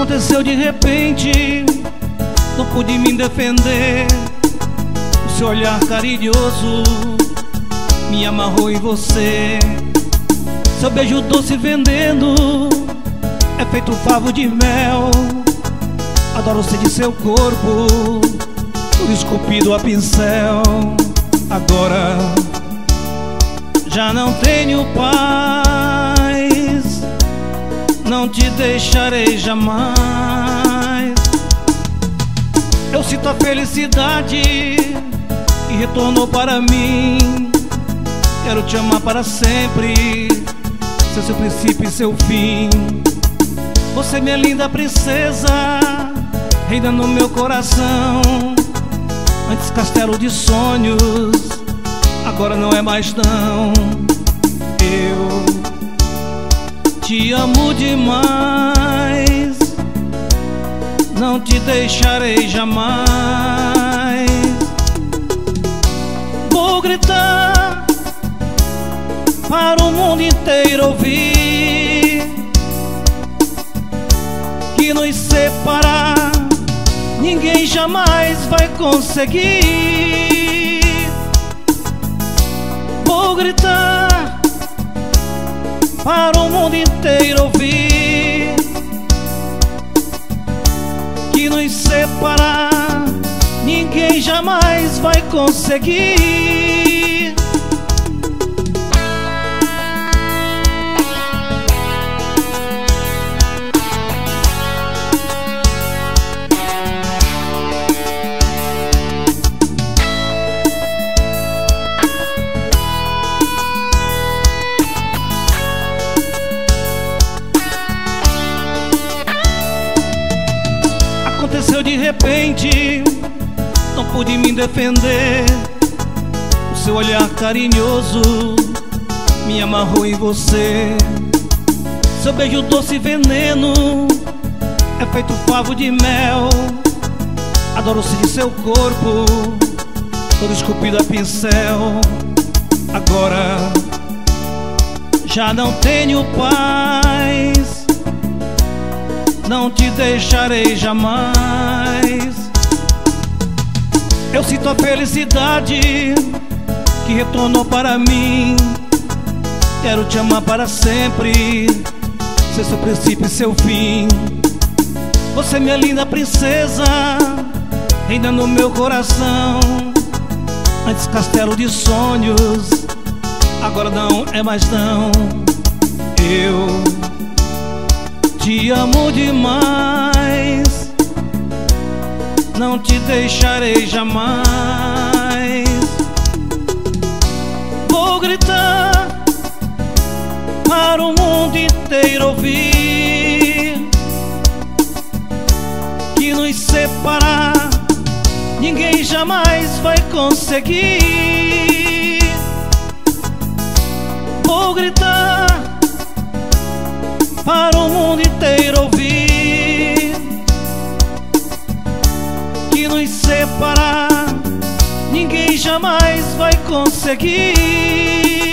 Aconteceu de repente, não pude me defender. O seu olhar carinhoso me amarrou em você. Seu beijo doce vendendo é feito favo de mel. Adoro ser de seu corpo, tudo esculpido a pincel. Agora já não tenho paz, deixarei jamais. Eu sinto a felicidade que retornou para mim. Quero te amar para sempre, ser seu princípio e seu fim. Você, é minha linda princesa, reina no meu coração. Antes castelo de sonhos, agora não é mais não. Eu te amo demais, não te deixarei jamais. Vou gritar para o mundo inteiro ouvir que nos separar ninguém jamais vai conseguir. Vou gritar para o mundo inteiro ouvir que nos separar ninguém jamais vai conseguir. Aconteceu de repente, não pude me defender. O seu olhar carinhoso me amarrou em você. Seu beijo doce veneno é feito favo de mel. Adoro sentir seu corpo, todo esculpido a pincel. Agora já não tenho paz não te deixarei jamais. Eu sinto a felicidade que retornou para mim. Quero te amar para sempre, ser seu princípio e seu fim. Você, minha linda princesa, reina no meu coração. Antes castelo de sonhos, agora não é mais não. Eu te amo demais, não te deixarei jamais. Vou gritar para o mundo inteiro ouvir que nos separar ninguém jamais vai conseguir. Vou gritar para o mundo inteiro ouvir que nos separar ninguém jamais vai conseguir.